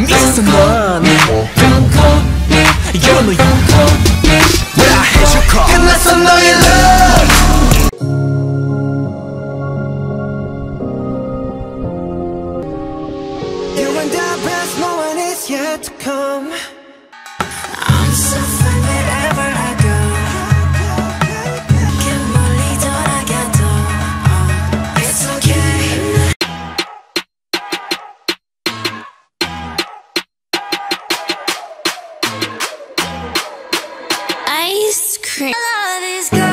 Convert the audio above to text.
난 영코 You know 영코 내가 해줄 거 끝났어 너의 love You and I best no one is yet to come ice cream.